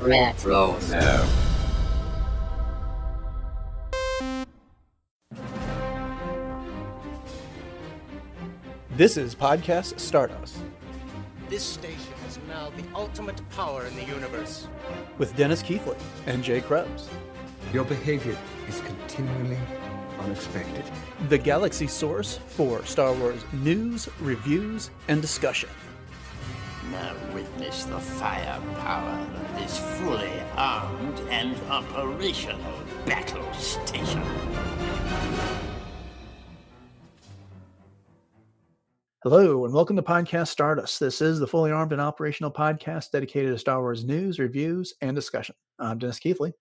Retro. No. This is Podcast Stardust. This station is now the ultimate power in the universe. With Dennis Keithley and Jay Krebs. Your behavior is continually unexpected. The galaxy source for Star Wars news, reviews, and discussion. Now witness the firepower of this fully armed and operational battle station. Hello, and welcome to Podcast Stardust. This is the fully armed and operational podcast dedicated to Star Wars news, reviews, and discussion. I'm Dennis Keithley.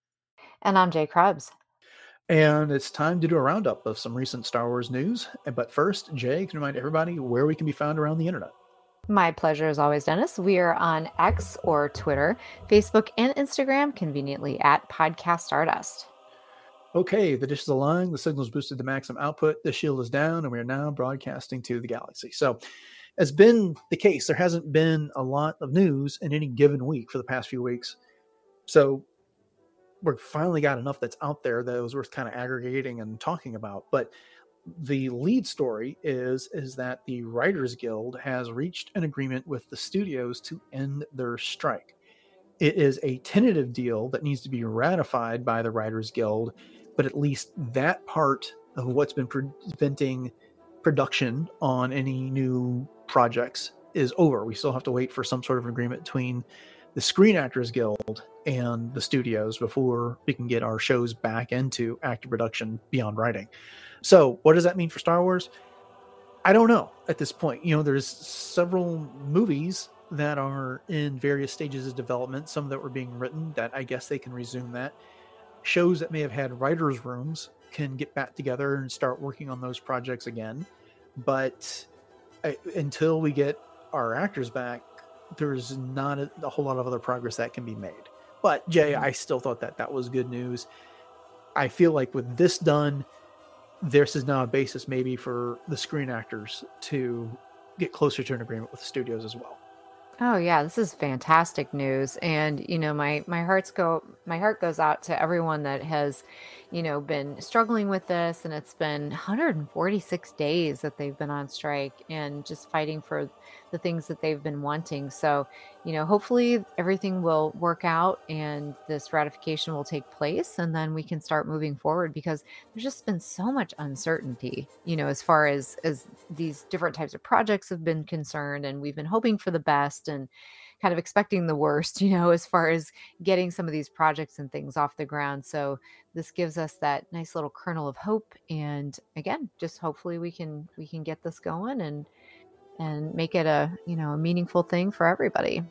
And I'm Jay Krebs. And it's time to do a roundup of some recent Star Wars news. But first, Jay can remind everybody where we can be found around the internet. My pleasure as always, Dennis. We are on X or Twitter, Facebook, and Instagram, conveniently at Podcast Stardust. Okay, the dish is aligned, the signal is boosted to maximum output, the shield is down, and we are now broadcasting to the galaxy. So, as been the case, there hasn't been a lot of news in any given week for the past few weeks. So, we've finally got enough that's out there that it was worth kind of aggregating and talking about. But the lead story is is that the Writers Guild has reached an agreement with the studios to end their strike. It is a tentative deal that needs to be ratified by the Writers Guild, but at least that part of what's been preventing production on any new projects is over. We still have to wait for some sort of agreement between the Screen Actors Guild and the studios before we can get our shows back into active production beyond writing. So, what does that mean for Star Wars? I don't know at this point. You know, there's several movies that are in various stages of development, some that were being written that I guess they can resume that. Shows that may have had writers' rooms can get back together and start working on those projects again. But I, until we get our actors back, there's not a, a, whole lot of other progress that can be made. But Jay, mm-hmm. I still thought that that was good news. I feel like with this done, this is now a basis maybe for the screen actors to get closer to an agreement with the studios as well. Oh yeah, this is fantastic news. And you know, my my heart's go my heart goes out to everyone that has, you know, been struggling with this and it's been 146 days that they've been on strike and just fighting for the things that they've been wanting. So, you know, hopefully everything will work out and this ratification will take place and then we can start moving forward because there's just been so much uncertainty, you know, as far as as these different types of projects have been concerned and we've been hoping for the best and kind of expecting the worst, you know, as far as getting some of these projects and things off the ground. So this gives us that nice little kernel of hope and again, just hopefully we can we can get this going and and make it a you know a meaningful thing for everybody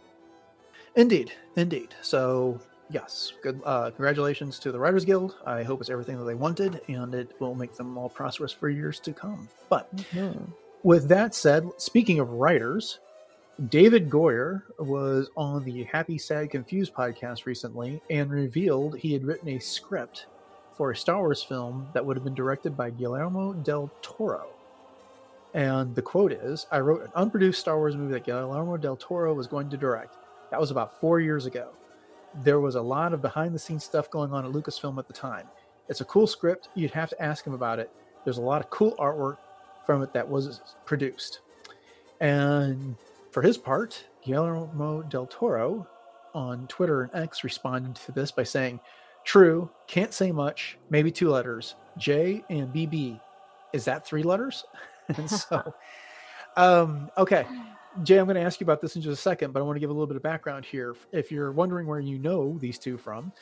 indeed indeed so yes good uh, congratulations to the writers guild i hope it's everything that they wanted and it will make them all prosperous for years to come but mm-hmm. with that said speaking of writers david goyer was on the happy sad confused podcast recently and revealed he had written a script for a star wars film that would have been directed by guillermo del toro and the quote is I wrote an unproduced Star Wars movie that Guillermo del Toro was going to direct. That was about four years ago. There was a lot of behind the scenes stuff going on at Lucasfilm at the time. It's a cool script. You'd have to ask him about it. There's a lot of cool artwork from it that was produced. And for his part, Guillermo del Toro on Twitter and X responded to this by saying, True, can't say much, maybe two letters. J and BB. Is that three letters? and so, um, okay, Jay, I'm going to ask you about this in just a second, but I want to give a little bit of background here. If you're wondering where you know these two from,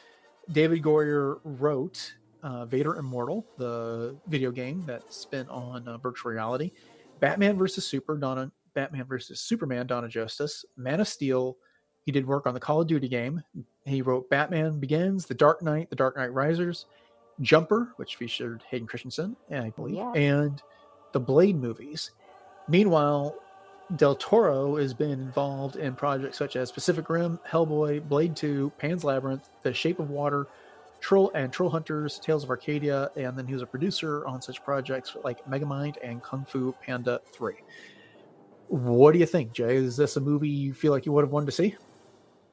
David Goyer wrote uh, Vader Immortal, the video game that's been on uh, virtual reality, Batman versus Super, Donna, Batman versus Superman, Dawn of Justice, Man of Steel. He did work on the Call of Duty game. He wrote Batman Begins, The Dark Knight, The Dark Knight Risers, Jumper, which featured Hayden Christensen, I believe, yeah. and the Blade movies. Meanwhile, Del Toro has been involved in projects such as Pacific Rim, Hellboy, Blade 2, Pan's Labyrinth, The Shape of Water, Troll and Troll Hunters, Tales of Arcadia, and then he was a producer on such projects like Megamind and Kung Fu Panda 3. What do you think, Jay? Is this a movie you feel like you would have wanted to see?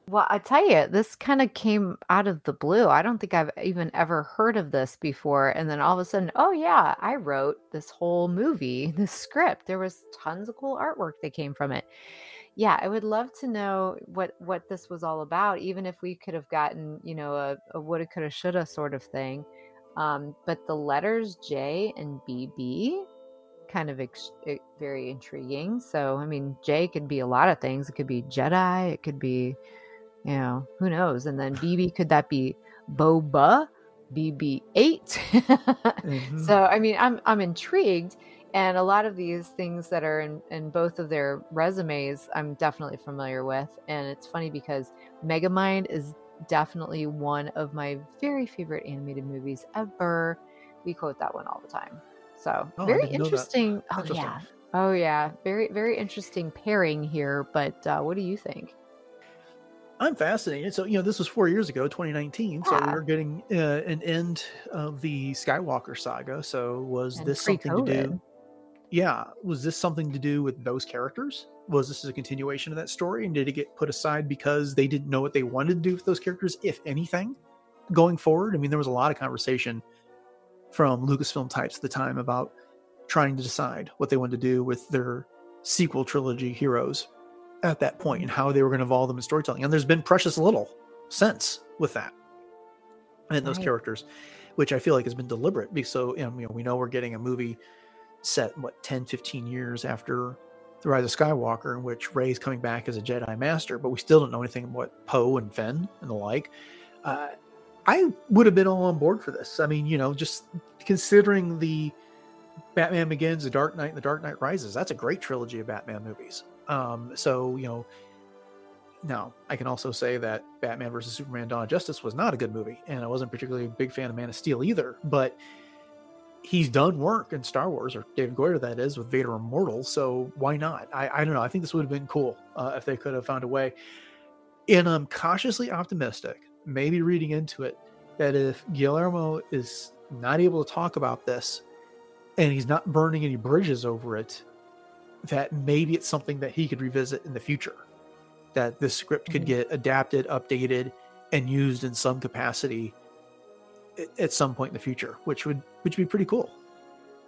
Well, I tell you, this kind of came out of the blue. I don't think I've even ever heard of this before. And then all of a sudden, oh yeah, I wrote this whole movie, this script. There was tons of cool artwork that came from it. Yeah, I would love to know what what this was all about, even if we could have gotten, you know, a, a woulda, coulda, shoulda sort of thing. Um, but the letters J and BB kind of ex- very intriguing. So, I mean, Jay could be a lot of things. It could be Jedi. It could be, you know, who knows? And then BB could that be Boba, BB8? mm-hmm. So, I mean, I'm I'm intrigued. And a lot of these things that are in, in both of their resumes, I'm definitely familiar with. And it's funny because Megamind is definitely one of my very favorite animated movies ever. We quote that one all the time. So oh, very interesting. Oh interesting. yeah. Oh yeah. Very very interesting pairing here. But uh, what do you think? I'm fascinated. So you know, this was four years ago, 2019. Yeah. So we're getting uh, an end of the Skywalker saga. So was and this something to do? Yeah, was this something to do with those characters? Was this a continuation of that story, and did it get put aside because they didn't know what they wanted to do with those characters, if anything, going forward? I mean, there was a lot of conversation from Lucasfilm types at the time about trying to decide what they wanted to do with their sequel trilogy heroes at that point and how they were going to evolve them in storytelling. And there's been precious little sense with that and those characters, which I feel like has been deliberate. Because so you know, we know we're getting a movie set what 10, 15 years after the Rise of Skywalker, in which Rey's coming back as a Jedi Master, but we still don't know anything about Poe and Finn and the like. Uh, I would have been all on board for this. I mean, you know, just considering the Batman Begins, The Dark Knight, and The Dark Knight Rises, that's a great trilogy of Batman movies. Um, so, you know, now I can also say that Batman versus Superman Dawn of Justice was not a good movie, and I wasn't particularly a big fan of Man of Steel either, but he's done work in Star Wars, or David Goyer, that is, with Vader Immortal, so why not? I, I don't know. I think this would have been cool uh, if they could have found a way. And I'm cautiously optimistic maybe reading into it that if Guillermo is not able to talk about this and he's not burning any bridges over it, that maybe it's something that he could revisit in the future. That this script could mm-hmm. get adapted, updated, and used in some capacity at some point in the future, which would which would be pretty cool.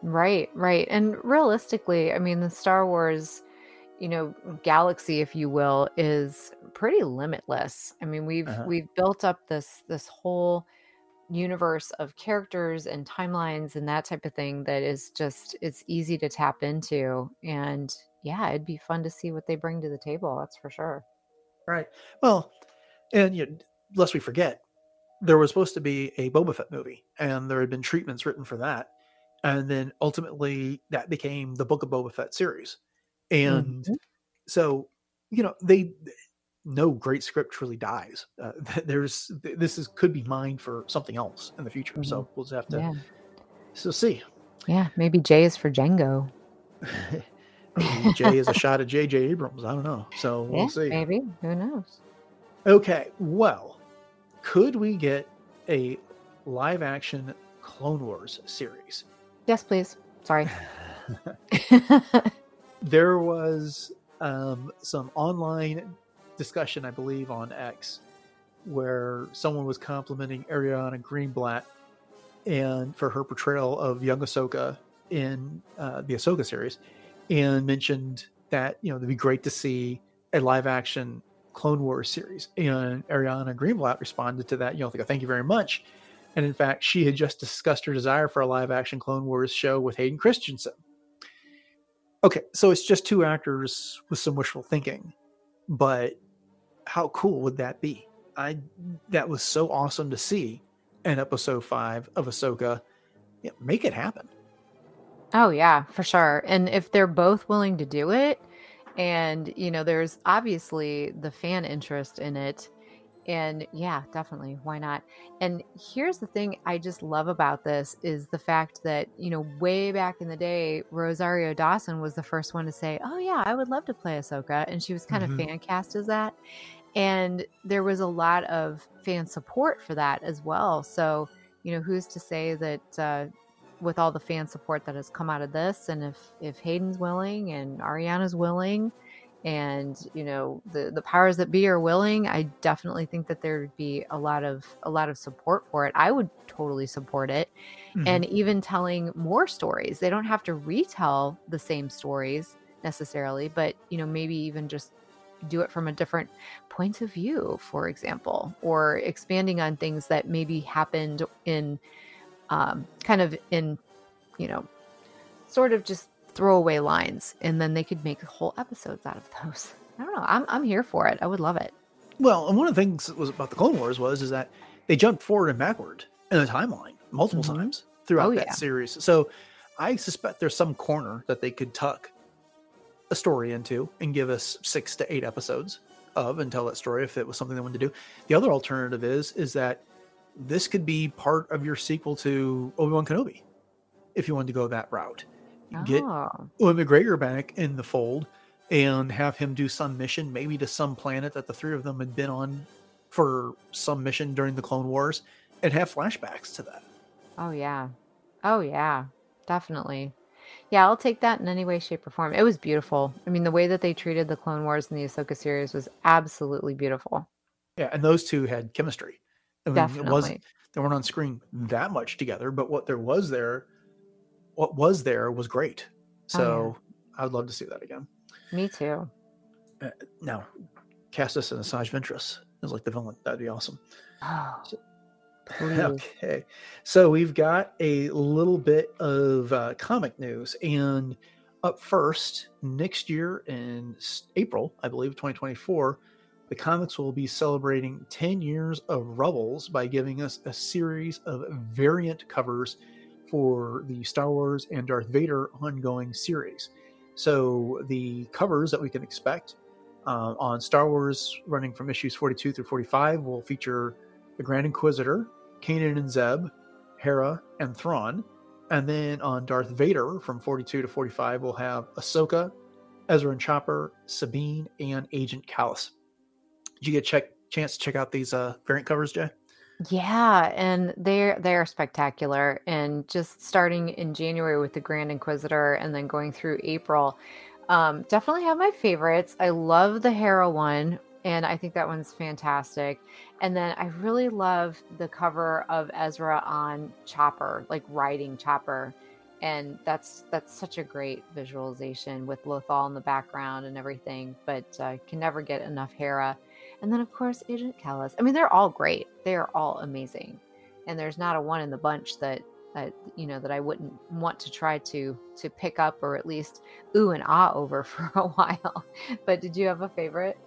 Right, right. And realistically, I mean the Star Wars you know galaxy if you will is pretty limitless. I mean we've uh-huh. we've built up this this whole universe of characters and timelines and that type of thing that is just it's easy to tap into. And yeah it'd be fun to see what they bring to the table that's for sure. Right. Well and you know, lest we forget there was supposed to be a boba fett movie and there had been treatments written for that. And then ultimately that became the book of boba fett series and mm-hmm. so you know they no great script really dies uh, there's this is could be mined for something else in the future mm-hmm. so we'll just have to yeah. so see yeah maybe j is for django J is a shot at J.J. Abrams. I don't know. So we'll yeah, see. Maybe. Who knows? Okay. Well, could we get a live action Clone Wars series? Yes, please. Sorry. there was um, some online discussion, I believe, on X, where someone was complimenting Ariana Greenblatt and for her portrayal of young Ahsoka in uh, the Ahsoka series, and mentioned that you know it'd be great to see a live action Clone Wars series. And Ariana Greenblatt responded to that, you know, like, thank you very much. And in fact, she had just discussed her desire for a live action Clone Wars show with Hayden Christensen. Okay, so it's just two actors with some wishful thinking, but how cool would that be? I that was so awesome to see an episode five of Ahsoka. Yeah, make it happen. Oh yeah, for sure. And if they're both willing to do it, and you know, there's obviously the fan interest in it, and yeah, definitely. Why not? And here's the thing I just love about this is the fact that, you know, way back in the day, Rosario Dawson was the first one to say, Oh, yeah, I would love to play Ahsoka. And she was kind mm-hmm. of fan cast as that. And there was a lot of fan support for that as well. So, you know, who's to say that, uh, with all the fan support that has come out of this, and if if Hayden's willing and Ariana's willing, and you know the the powers that be are willing i definitely think that there would be a lot of a lot of support for it. I would totally support it. Mhm. and even telling more stories. They don't have to retell the same stories necessarily but you know maybe even just do it from a different point of view for example or expanding on things that maybe happened in um, kind of in you know sort of just throwaway lines and then they could make whole episodes out of those i don't know i'm, I'm here for it i would love it Well, and one of the things that was about the Clone Wars was is that they jumped forward and backward in the timeline multiple Mhm. times throughout Oh, that yeah. series. So I suspect there's some corner that they could tuck a story into and give us six to eight episodes of and tell that story if it was something they wanted to do. The other alternative is is that this could be part of your sequel to Obi Wan Kenobi, if you wanted to go that route. Get oh. Ewan McGregor back in the fold and have him do some mission, maybe to some planet that the three of them had been on for some mission during the Clone Wars, and have flashbacks to that. oh yeah. Oh yeah. Definitely. Yeah i'll take that in any way shape or form. It was beautiful. I mean the way that they treated the clone wars in the ahsoka series was absolutely beautiful. Yeah, and those two had chemistry. I mean, it definitely. wasn't they weren't on screen that much together, but what there was there, what was there was great. Oh. So I would love to see that again. me too Now, cast us in Asajj Ventress as like the villain. That'd be awesome. oh, So- Okay. So we've got a little bit of uh, comic news. And up first, next year in April, I believe, 2024, the comics will be celebrating 10 years of Rebels by giving us a series of variant covers for the Star Wars and Darth Vader ongoing series. So the covers that we can expect uh, on Star Wars, running from issues 42 through 45, will feature the Grand Inquisitor, Kanan and Zeb, Hera, and Thrawn. And then on Darth Vader from 42 to 45, we'll have Ahsoka, Ezra and Chopper, Sabine, and Agent Kallus. Did you get a check, chance to check out these uh, variant covers, Jay? Yeah, and they're they're spectacular. And just starting in January with the Grand Inquisitor and then going through April, um, definitely have my favorites. I love the Hera one, and I think that one's fantastic. And then I really love the cover of Ezra on Chopper, like riding Chopper. And that's that's such a great visualization with Lothal in the background and everything. But uh, can never get enough Hera. And then, of course, Agent Kallus. I mean, they're all great. They are all amazing. And there's not a one in the bunch that, that you know, that I wouldn't want to try to to pick up or at least ooh and ah over for a while. But did you have a favorite?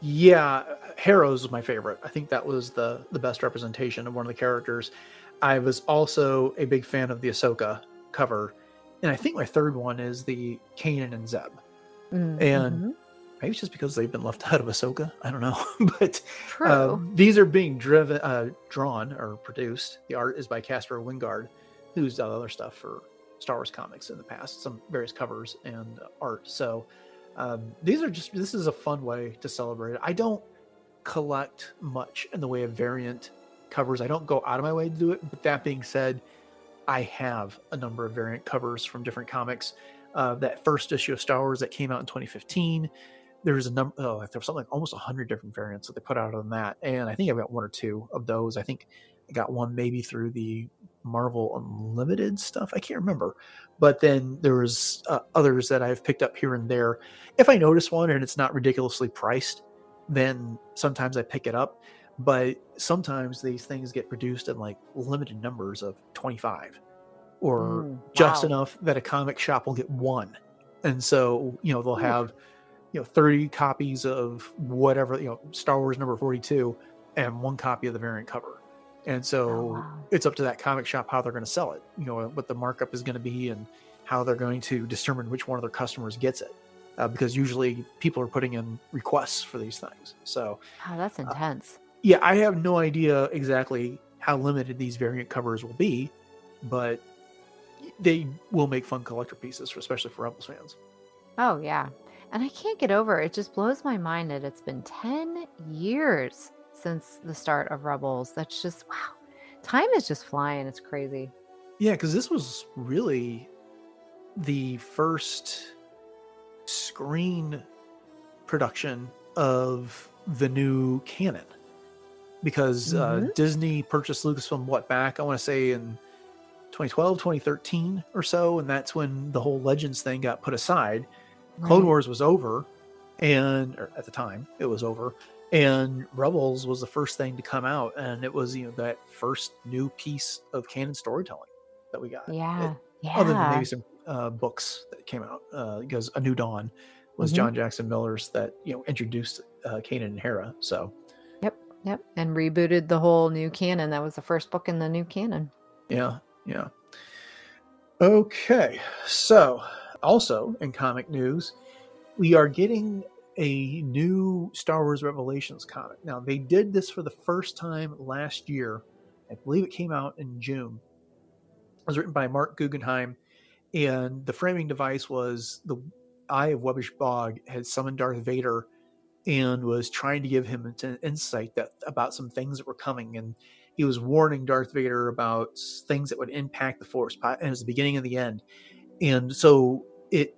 Yeah, Hera's was my favorite. I think that was the the best representation of one of the characters. I was also a big fan of the Ahsoka cover, and I think my third one is the Kanan and Zeb. Mm, And mhm. Maybe it's just because they've been left out of Ahsoka. I don't know, but uh, these are being driven, uh, drawn or produced. The art is by Caspar Wijngaard, who's done other stuff for Star Wars comics in the past, some various covers and art. So um, these are just this is a fun way to celebrate. I don't collect much in the way of variant covers. I don't go out of my way to do it. But that being said, I have a number of variant covers from different comics. Uh, that first issue of Star Wars that came out in 2015 there's a number oh there was something like almost 100 different variants that they put out on that and i think i've got one or two of those i think i got one maybe through the marvel unlimited stuff i can't remember but then there was uh, others that i've picked up here and there if i notice one and it's not ridiculously priced then sometimes i pick it up but sometimes these things get produced in like limited numbers of 25 or Mm, just wow. enough that a comic shop will get one and so you know they'll Ooh. You know 30 copies of whatever you know star wars number 42 and one copy of the variant cover and so Oh, wow. it's up to that comic shop how they're going to sell it you know what the markup is going to be and how they're going to determine which one of their customers gets it uh, because usually people are putting in requests for these things so Wow, that's intense. yeah i have no idea exactly how limited these variant covers will be but they will make fun collector pieces for especially for rebels fans Oh, yeah. And I can't get over it. just blows my mind that it's been 10 years since the start of Rebels. That's just wow. Time is just flying. It's crazy. Yeah, because this was really the first screen production of the new canon because uh, Mhm. Disney purchased Lucasfilm what back I want to say in 2012 2013 or so and that's when the whole Legends thing got put aside Clone Wars was over, and or at the time it was over, and Rebels was the first thing to come out, and it was you know that first new piece of canon storytelling that we got. Yeah. It- yeah. Other than maybe some uh, books that came out, uh, because A New Dawn was Mhm. John Jackson Miller's that you know introduced uh, Kanan and Hera. So Yep, Yep. And rebooted the whole new canon. That was the first book in the new canon. Yeah, yeah. Okay, so also in comic news, we are getting a new Star Wars Revelations comic. Now, they did this for the first time last year. I believe it came out in June. It was written by Marc Guggenheim, and the framing device was the Eye of Webbish Bog had summoned Darth Vader and was trying to give him an insight that about some things that were coming and he was warning Darth Vader about things that would impact the Force. And was the beginning of the end. And so it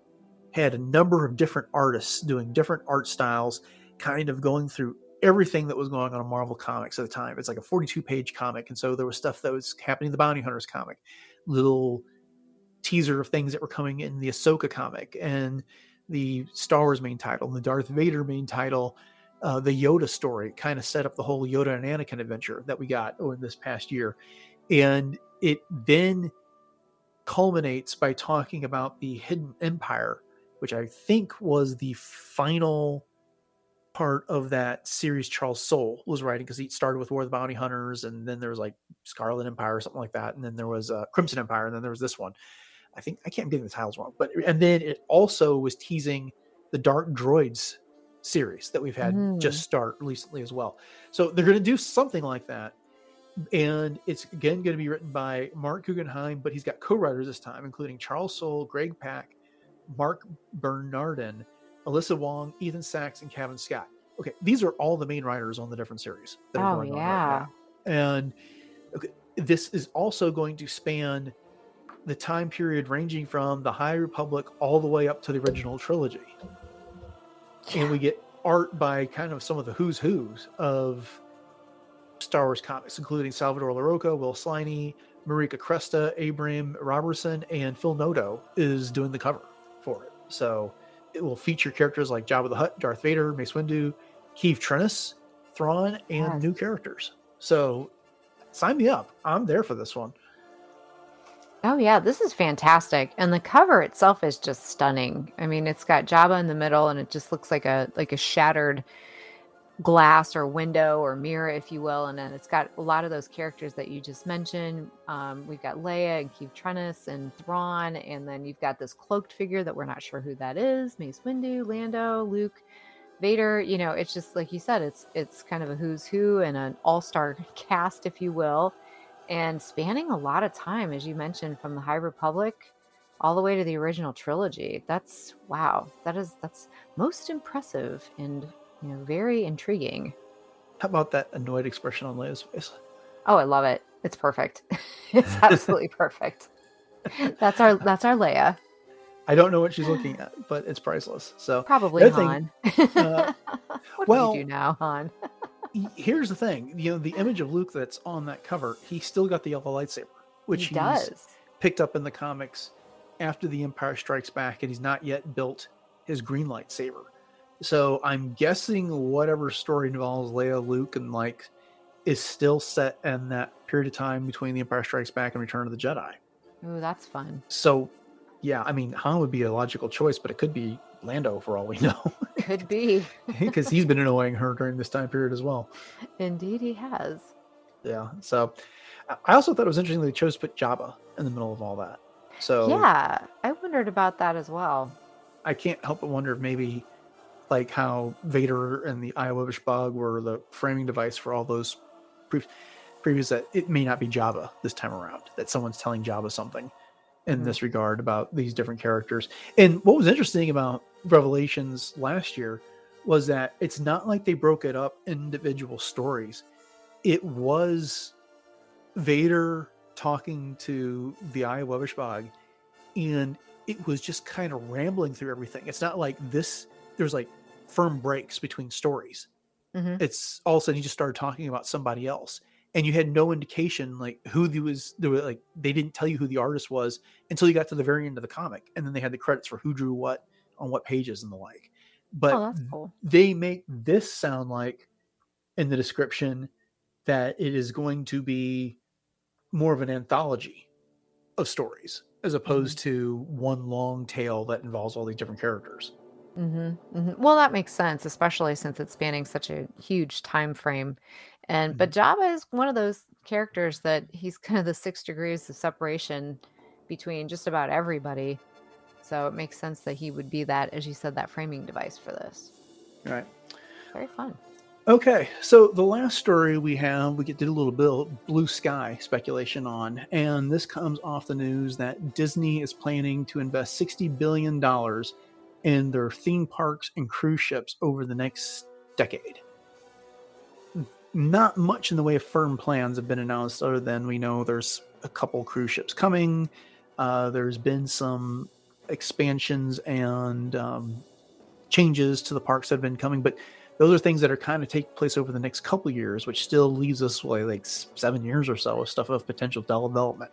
had a number of different artists doing different art styles, kind of going through everything that was going on in Marvel Comics at the time. It's like a 42 page comic. And so there was stuff that was happening in the Bounty Hunters comic, little teaser of things that were coming in the Ahsoka comic and the Star Wars main title, and the Darth Vader main title, uh, the Yoda story kind of set up the whole Yoda and Anakin adventure that we got oh, in this past year. And it then culminates by talking about the Hidden Empire, which I think was the final part of that series Charles Soule was writing because he started with War of the Bounty Hunters and then there was like Scarlet Empire or something like that. And then there was uh, Crimson Empire and then there was this one. I think I can't get the titles wrong, but and then it also was teasing the Dark Droids series that we've had Mm. just start recently as well. So they're going to do something like that, and it's again going to be written by Marc Guggenheim, but he's got co-writers this time, including Charles Soule, Greg Pak, Marc Bernardin, Alyssa Wong, Ethan Sacks, and Kevin Scott. Okay, these are all the main writers on the different series that are Oh, going on right yeah. now. And okay, this is also going to span the time period ranging from the High Republic all the way up to the original trilogy. And we get art by kind of some of the who's who's of Star Wars comics, including Salvador Larroca, Will Sliney, Marika Cresta, Abram Robertson, and Phil Noto is doing the cover for it. So it will feature characters like Jabba the Hutt, Darth Vader, Mace Windu, Keeve Trennis, Thrawn, and Yes. new characters. So sign me up. I'm there for this one. Oh yeah, this is fantastic. And the cover itself is just stunning. I mean, it's got Jabba in the middle and it just looks like a like a shattered glass or window or mirror, if you will. And then it's got a lot of those characters that you just mentioned. Um, we've got Leia and Keeve Trennis and Thrawn, and then you've got this cloaked figure that we're not sure who that is. Mace Windu, Lando, Luke, Vader. You know, it's just like you said, it's it's kind of a who's who and an all-star cast, if you will and spanning a lot of time, as you mentioned, from the High Republic all the way to the original trilogy. That's wow. That is that's most impressive and you know very intriguing. How about that annoyed expression on Leia's face? Oh, I love it. It's perfect. it's absolutely perfect. That's our that's our Leia. I don't know what she's looking at, but it's priceless. So Probably other thing, Han. uh, what well- do you do now, Han? here's the thing you know the image of luke that's on that cover he still got the yellow lightsaber which he does. picked up in the comics after the empire strikes back and he's not yet built his green lightsaber so i'm guessing whatever story involves leia luke and like is still set in that period of time between the empire strikes back and return of the jedi Ooh, that's fun. so yeah i mean han would be a logical choice but it could be lando for all we know Could be. because he's been annoying her during this time period as well Indeed, he has. Yeah. So I- I also thought it was interesting they chose to put Jabba in the middle of all that. So Yeah, I wondered about that as well. I can't help but wonder if maybe like how Vader and the Iowa Bug were the framing device for all those pre- previous that it may not be Jabba this time around, that someone's telling Jabba something in Mhm. this regard about these different characters. And what was interesting about Revelations last year was that it's not like they broke it up individual stories. It was Vader talking to the Iowa Bog, and it was just kind of rambling through everything. It's not like this. There's like firm breaks between stories. Mhm. It's all of a sudden he just started talking about somebody else, and you had no indication like who the was. They were like they didn't tell you who the artist was until you got to the very end of the comic, and then they had the credits for who drew what on what pages and the like. But oh, cool. they make this sound like in the description that it is going to be more of an anthology of stories as opposed to one long tale that involves all these different characters. Hmm hmm Well, that makes sense, especially since it's spanning such a huge time frame. And but Jabba is one of those characters that he's kind of the six degrees of separation between just about everybody. So it makes sense that he would be that, as you said, that framing device for this. Right. Very fun. Okay, so the last story we have, we get did a little bit blue sky speculation on, and this comes off the news that Disney is planning to invest sixty billion dollars in their theme parks and cruise ships over the next decade. Not much in the way of firm plans have been announced, other than we know there's a couple cruise ships coming. Uh, there's been some expansions and um, changes to the parks that have been coming, but those are things that are kind of take place over the next couple years, which still leaves us like seven years or so of stuff of potential development.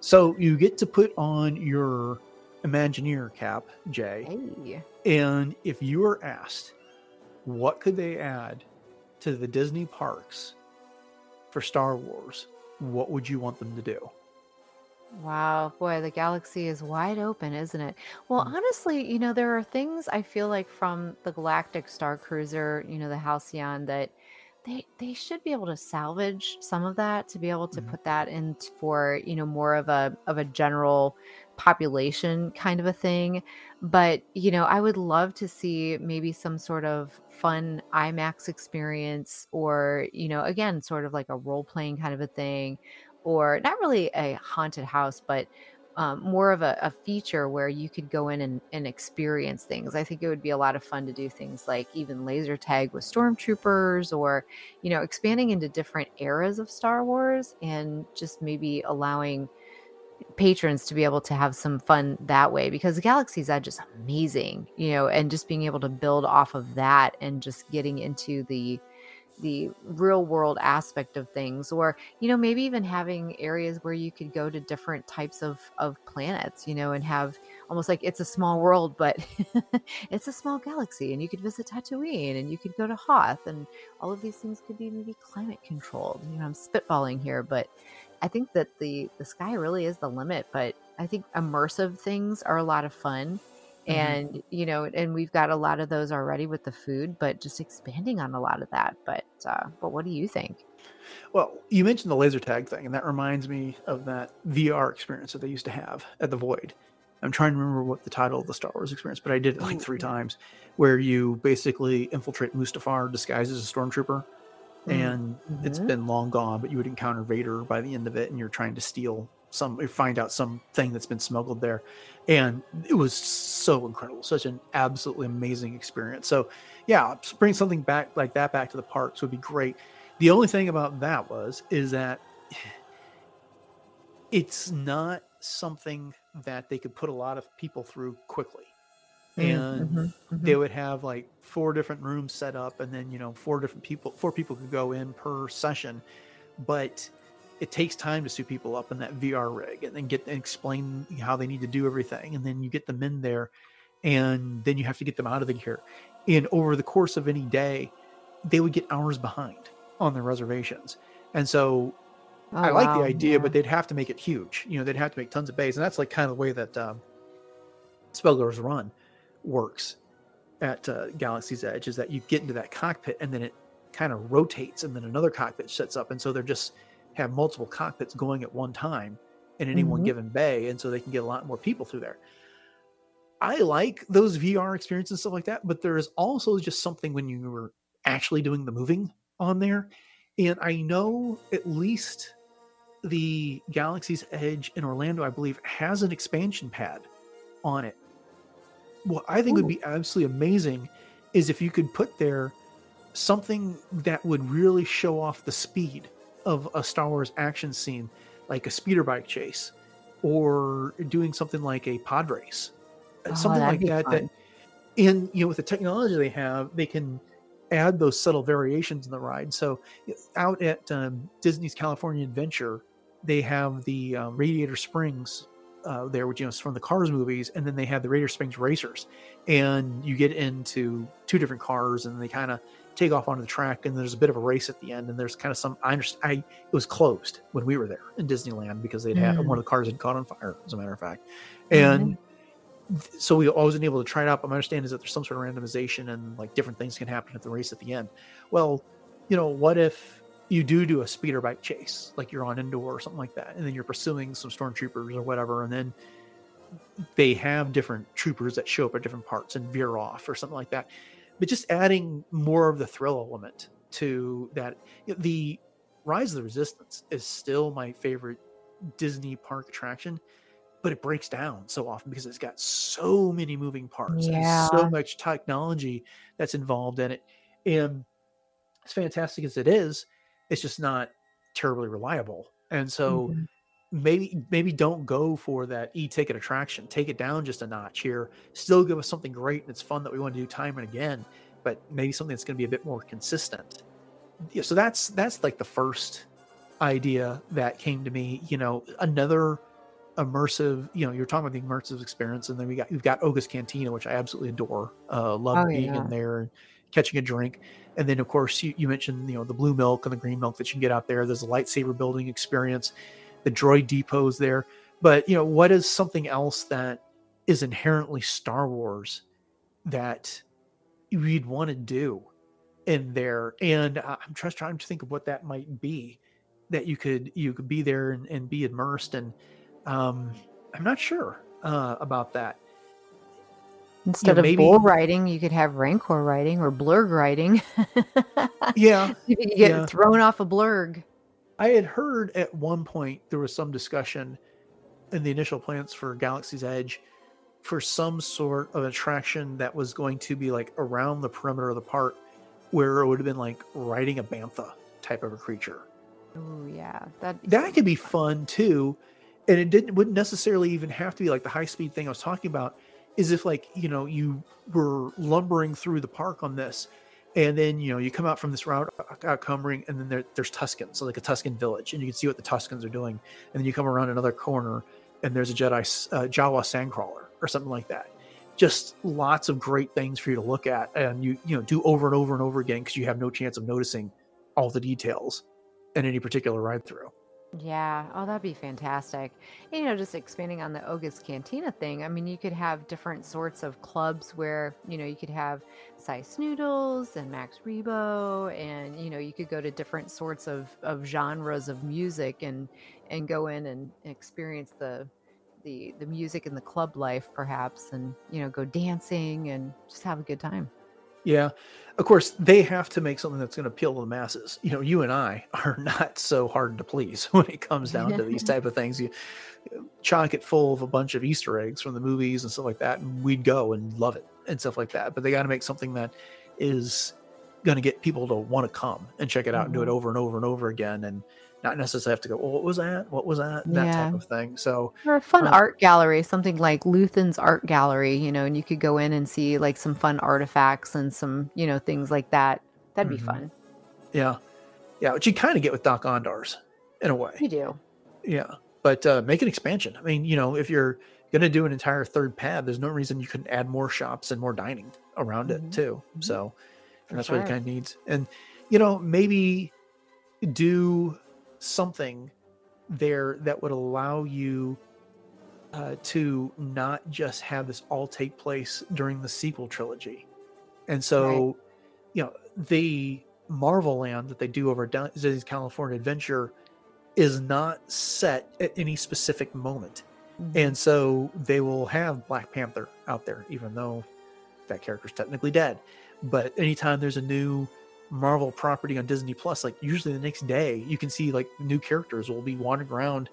So you get to put on your Imagineer cap, Jay, Hey. and if you were asked, what could they add to the Disney parks for Star Wars? What would you want them to do? Wow, boy, the galaxy is wide open, isn't it? Well, Mm. honestly, you know, there are things I feel like from the Galactic Star Cruiser, you know, the Halcyon, that they they should be able to salvage some of that to be able to Mhm. put that in for, you know, more of a of a general population kind of a thing. But, you know, I would love to see maybe some sort of fun IMAX experience or, you know, again, sort of like a role playing kind of a thing or not really a haunted house, but um, more of a, a feature where you could go in and, and experience things. I think it would be a lot of fun to do things like even laser tag with stormtroopers or, you know, expanding into different eras of Star Wars and just maybe allowing patrons to be able to have some fun that way because the Galaxy's Edge is amazing, you know, and just being able to build off of that and just getting into the the real world aspect of things or you know maybe even having areas where you could go to different types of of planets you know and have almost like it's a small world but it's a small galaxy and you could visit Tatooine and you could go to Hoth and all of these things could be maybe climate controlled you know I'm spitballing here but I think that the the sky really is the limit but I think immersive things are a lot of fun Mhm. and you know and we've got a lot of those already with the food but just expanding on a lot of that but uh but what do you think Well, you mentioned the laser tag thing, and that reminds me of that VR experience that they used to have at the Void. I'm trying to remember what the title of the Star Wars experience, but I did it like three times, where you basically infiltrate Mustafar disguised as a stormtrooper, And it's mm-hmm. been long gone, but you would encounter Vader by the end of it, and you're trying to steal some, find out something that's been smuggled there, and it was so incredible, such an absolutely amazing experience. So, yeah, bring something back like that back to the parks would be great. The only thing about that was is that it's not something that they could put a lot of people through quickly. And Mhm, they mhm. would have like four different rooms set up and then, you know, four different people, four people could go in per session. But it takes time to suit people up in that VR rig and then get and explain how they need to do everything. And then you get them in there and then you have to get them out of the here. And over the course of any day, they would get hours behind on their reservations. And so Oh, I like the idea, yeah. but they'd have to make it huge. You know, they'd have to make tons of bays, and that's like kind of the way that um, Smuggler's Run works at uh, Galaxy's Edge. Is that you get into that cockpit, and then it kind of rotates, and then another cockpit sets up, and so they're just have multiple cockpits going at one time in any one Mhm. given bay, and so they can get a lot more people through there. I like those VR experiences and stuff like that, but there is also just something when you were actually doing the moving on there. And I know at least the Galaxy's Edge in Orlando, I believe, has an expansion pad on it. What I think would be absolutely amazing is if you could put there something that would really show off the speed of a Star Wars action scene, like a speeder bike chase, or doing something like a pod race, Oh, something like that. fun. That and you know with the technology they have they can add those subtle variations in the ride so out at um, disney's california adventure they have the uh, radiator springs uh, there which you know is from the cars movies and then they have the radiator springs racers. And you get into two different cars and they kind of take off onto the track and there's a bit of a race at the end and there's kind of some i understand i it was closed when we were there in disneyland because they'd had Mm. one of the cars had caught on fire as a matter of fact. And so we always been able to try it out but my understanding is that there's some sort of randomization and like different things can happen at the race at the end. Well you know what if you do do a speeder bike chase like you're on indoor or something like that and then you're pursuing some stormtroopers or whatever and then they have different troopers that show up at different parts and veer off or something like that but just adding more of the thrill element to that the rise of the resistance is still my favorite disney park attraction but it breaks down so often because it's got so many moving parts and Yeah. so much technology that's involved in it and as fantastic as it is it's just not terribly reliable. And so Mhm. maybe maybe don't go for that e-ticket attraction. Take it down just a notch here. Still give us something great and it's fun that we want to do time and again but maybe something that's going to be a bit more consistent. Yeah, so that's that's like the first idea that came to me you know another immersive you know you're talking about the immersive experience and then we got you've got Oga's Cantina which I absolutely adore. Uh love Oh, being yeah. in there and catching a drink and then of course you, you mentioned you know the blue milk and the green milk that you can get out there. There's a lightsaber building experience. The droid depots there. But you know what is something else that is inherently Star Wars that you'd want to do in there? And i'm just trying to think of what that might be that you could you could be there and, and be immersed and um i'm not sure uh about that Instead of maybe- bull riding, you could have rancor riding or blurrg riding. yeah you get Yeah. thrown off a blurrg. i had heard at one point there was some discussion in the initial plans for galaxy's edge for some sort of attraction that was going to be like around the perimeter of the park where it would have been like riding a bantha type of a creature Oh yeah, that that could be fun too and it didn't wouldn't necessarily even have to be like the high speed thing i was talking about is if like you know you were lumbering through the park on this and then you know you come out from this route uh, out cumbering and then there, there's Tusken so like a Tusken village and you can see what the Tuskens are doing and then you come around another corner and there's a jedi uh, jawa sandcrawler or something like that. Just lots of great things for you to look at and you you know do over and over and over again because you have no chance of noticing all the details in any particular ride through Yeah. Oh, that'd be fantastic. And, you know, just expanding on the Oga's Cantina thing. I mean, you could have different sorts of clubs where, you know, you could have Sy Snootles and Max Rebo, and you know, you could go to different sorts of of genres of music and and go in and experience the the the music and the club life, perhaps, and you know, go dancing and just have a good time. Yeah. Of course, they have to make something that's going to appeal to the masses. You know, you and I are not so hard to please when it comes down to these type of things. You chock it full of a bunch of Easter eggs from the movies and stuff like that, and we'd go and love it and stuff like that. But they got to make something that is going to get people to want to come and check it out and do it Mhm. over and over and over again, and not necessarily have to go, "Well, what was that? What was that?" And that type of thing. So, Or a fun Uh, art gallery, something like Luthen's art gallery, you know, and you could go in and see like some fun artifacts and some, you know, things like that. That'd Mhm. be fun. yeah, yeah, which you kind of get with Dok-Ondar's in a way. You do. Yeah, but uh, make an expansion. I mean, you know, if you're going to do an entire third pad, there's no reason you couldn't add more shops and more dining around Mhm. it too. Mhm. So For that's what it kind of needs. And you know, maybe do something there that would allow you uh, to not just have this all take place during the sequel trilogy. And so, you know, the Marvel Land that they do over Disney's California Adventure is not set at any specific moment. Mhm. And so they will have Black Panther out there, even though that character's technically dead. But anytime there's a new Marvel property on Disney Plus, like usually the next day, you can see like new characters will be wandering around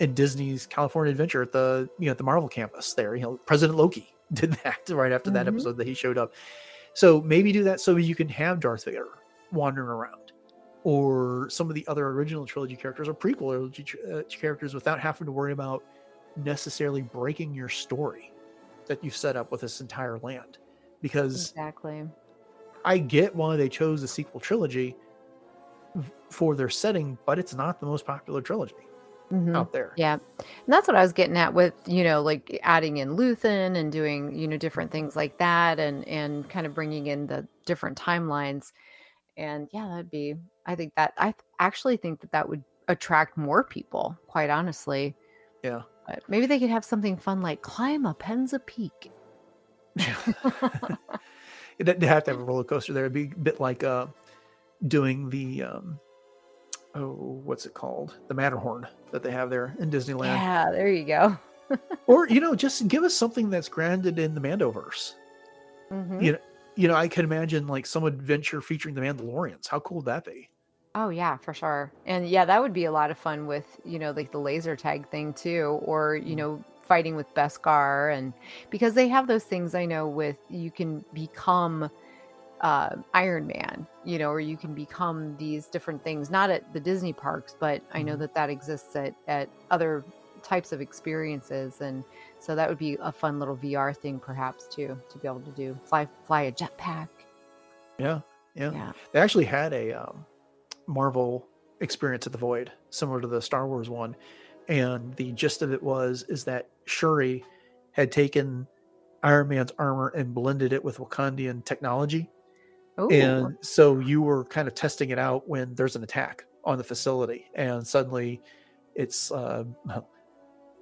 in Disney's California Adventure at the you know at the Marvel campus there. You know, President Loki did that right after that Mhm. episode that he showed up. So maybe do that so you can have Darth Vader wandering around, or some of the other original trilogy characters or prequel trilogy uh, characters without having to worry about necessarily breaking your story that you've set up with this entire land. because Exactly. I get why they chose the sequel trilogy for their setting, but it's not the most popular trilogy Mhm. out there. Yeah. And that's what I was getting at with, you know, like adding in Luthen and doing, you know, different things like that and and kind of bringing in the different timelines. And yeah, that'd be I think that I actually think that that would attract more people, quite honestly. Yeah. But maybe they could have something fun like climb a Penza Peak. They have to have a roller coaster there. It'd be a bit like uh, doing the um, oh, what's it called? The Matterhorn that they have there in Disneyland. yeah, there you go. Or you know, just give us something that's grounded in the Mandoverse. Mhm. You know, you know, I could imagine like some adventure featuring the Mandalorians. How cool would that be? Oh yeah, for sure. And yeah, that would be a lot of fun with, you know, like the laser tag thing too, or, you know, fighting with Beskar and because they have those things I know with you can become uh Iron Man, you know, or you can become these different things not at the Disney parks, but I know Mhm. that that exists at at other types of experiences and so that would be a fun little VR thing perhaps too to be able to do fly fly a jetpack. Yeah, yeah. Yeah. They actually had a um, Marvel experience at the Void, similar to the Star Wars one, and the gist of it was is that Shuri had taken Iron Man's armor and blended it with Wakandian technology, Oh. and so you were kind of testing it out when there's an attack on the facility, and suddenly it's uh, well,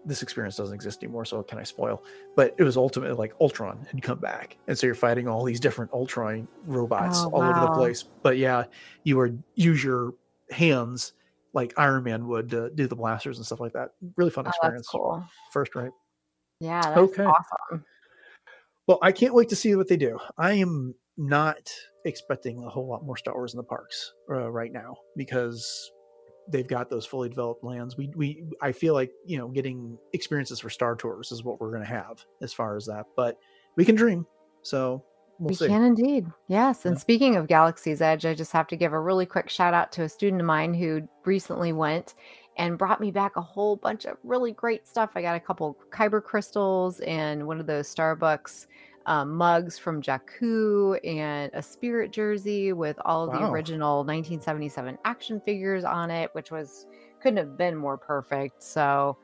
this experience doesn't exist anymore, so can I spoil? But it was ultimately like Ultron had come back, and so you're fighting all these different Ultron robots Oh, all over the place. But yeah, you would use your hands like Iron Man would to do the blasters and stuff like that. Really fun Oh, experience. that's cool. First rate. Yeah, that's Okay. awesome. Well, I can't wait to see what they do. I am not expecting a whole lot more Star Wars in the parks uh, right now because they've got those fully developed lands. We we I feel like you know getting experiences for Star Tours is what we're going to have as far as that, but we can dream. So we'll we see. can indeed. Yes. And Yeah. speaking of Galaxy's Edge, I just have to give a really quick shout out to a student of mine who recently went and brought me back a whole bunch of really great stuff. I got a couple Kyber crystals and one of those Starbucks um, mugs from Jakku and a spirit jersey with all of the original 1977 action figures on it, which was couldn't have been more perfect. So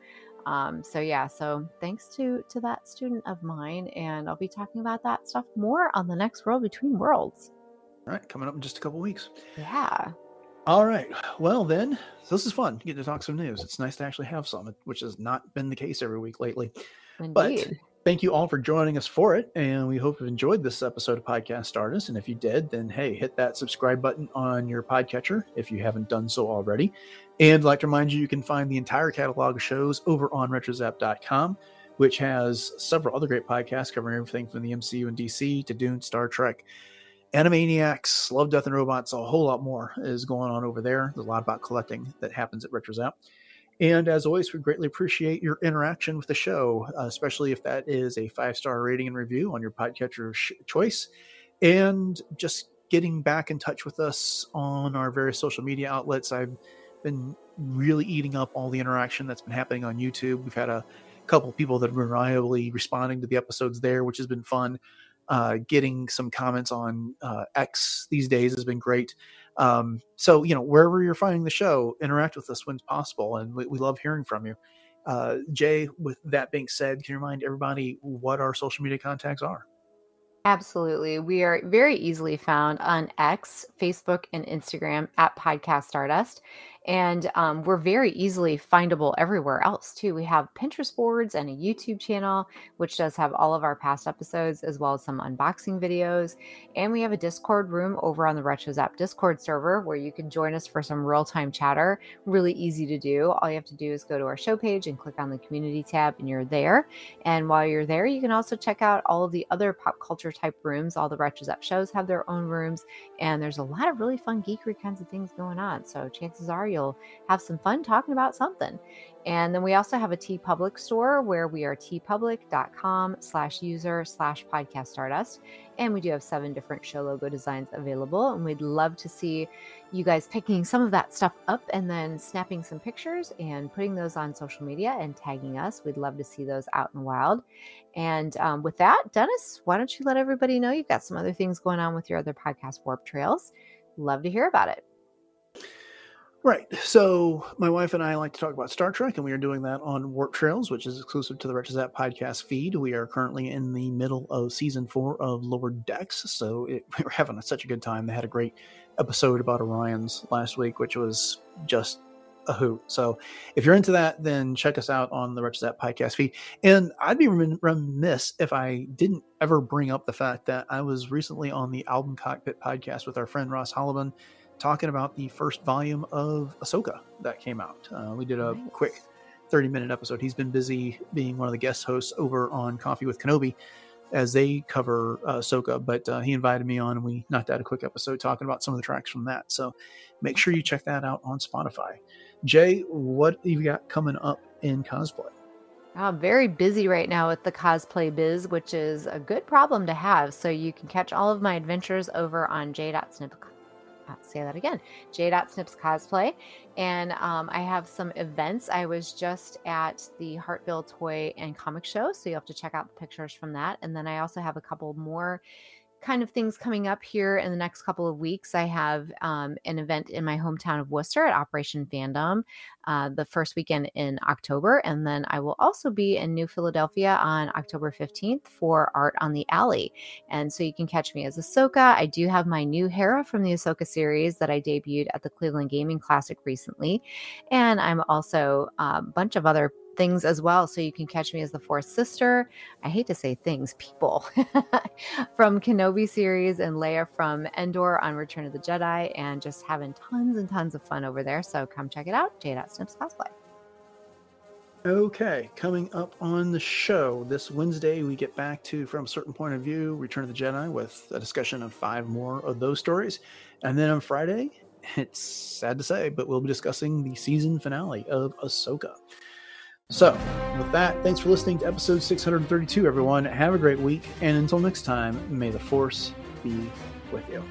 um so yeah so thanks to to that student of mine and i'll be talking about that stuff more on the next world between worlds All right, coming up in just a couple weeks. yeah All right. Well, then, so this is fun. Get to talk some news. It's nice to actually have some, which has not been the case every week lately. But indeed thank you all for joining us for it. And we hope you've enjoyed this episode of Podcast Stardust. And if you did, then hey, hit that subscribe button on your podcatcher if you haven't done so already. And I'd like to remind you, you can find the entire catalog of shows over on retrozap.com, which has several other great podcasts covering everything from the MCU and DC to Dune, Star Trek. Animaniacs, Love, Death, and Robots, a whole lot more is going on over there. There's a lot about collecting that happens at RetroZap. And as always, we greatly appreciate your interaction with the show, uh, especially if that is a five star rating and review on your podcatcher sh- choice. And just getting back in touch with us on our various social media outlets. I've been really eating up all the interaction that's been happening on YouTube. We've had a couple people that have been reliably responding to the episodes there, which has been fun. Uh, getting some comments on uh, X these days has been great. Um, so, you know, wherever you're finding the show, interact with us when possible. And we, we love hearing from you. Uh, Jay, with that being said, can you remind everybody what our social media contacts are? Absolutely. We are very easily found on X, Facebook, and Instagram at Podcast Stardust. And um, we're very easily findable everywhere else, too. We have Pinterest boards and a YouTube channel, which does have all of our past episodes, as well as some unboxing videos. And we have a Discord room over on the RetroZap Discord server where you can join us for some real time chatter. Really easy to do. All you have to do is go to our show page and click on the community tab, and you're there. And while you're there, you can also check out all of the other pop culture type rooms. All the RetroZap shows have their own rooms, and there's a lot of really fun geekery kinds of things going on. So chances are you'll have some fun talking about something. And then we also have a TeePublic store where we are teepublic.com slash user slash podcast stardust. And we do have seven different show logo designs available. And we'd love to see you guys picking some of that stuff up and then snapping some pictures and putting those on social media and tagging us. We'd love to see those out in the wild. And um, with that, Dennis, why don't you let everybody know you've got some other things going on with your other podcast, Warp Trails? Love to hear about it. Right. So my wife and I like to talk about Star Trek, and we are doing that on Warp Trails, which is exclusive to the Retrozap podcast feed. We are currently in the middle of season four of Lower Decks, so it, we're having such a good time. They had a great episode about Orions last week, which was just a hoot. So if you're into that, then check us out on the Retrozap podcast feed. And I'd be remiss if I didn't ever bring up the fact that I was recently on the Album Cockpit podcast with our friend Ross Holliman talking about the first volume of Ahsoka that came out. Uh, we did a nice. quick 30 minute episode. He's been busy being one of the guest hosts over on Coffee with Kenobi as they cover uh, Ahsoka, but uh, he invited me on and we knocked out a quick episode talking about some of the tracks from that. So make sure you check that out on Spotify. Jay, what have you got coming up in cosplay? I'm very busy right now with the cosplay biz, which is a good problem to have. So you can catch all of my adventures over on j.snip say that again, J.Snips Cosplay. And um, I have some events. I was just at the Hartville Toy and Comic Show, so you'll have to check out the pictures from that. And then I also have a couple more kind of things coming up here in the next couple of weeks. I have um, an event in my hometown of Wooster at Operation Fandom uh, the first weekend in October. And then I will also be in New Philadelphia on October 15th for Art on the Alley. And so you can catch me as Ahsoka. I do have my new Hera from the Ahsoka series that I debuted at the Cleveland Gaming Classic recently. And I'm also a bunch of other things as well. So you can catch me as the fourth sister. I hate to say things, people from Kenobi series and Leia from Endor on Return of the Jedi, and just having tons and tons of fun over there. So come check it out, J.Snips Cosplay. Okay, coming up on the show this Wednesday, we get back to From a Certain Point of View, Return of the Jedi, with a discussion of five more of those stories. And then on Friday, it's sad to say, but we'll be discussing the season finale of Ahsoka. So, with that, thanks for listening to episode 632, everyone. Have a great week, and until next time, may the Force be with you.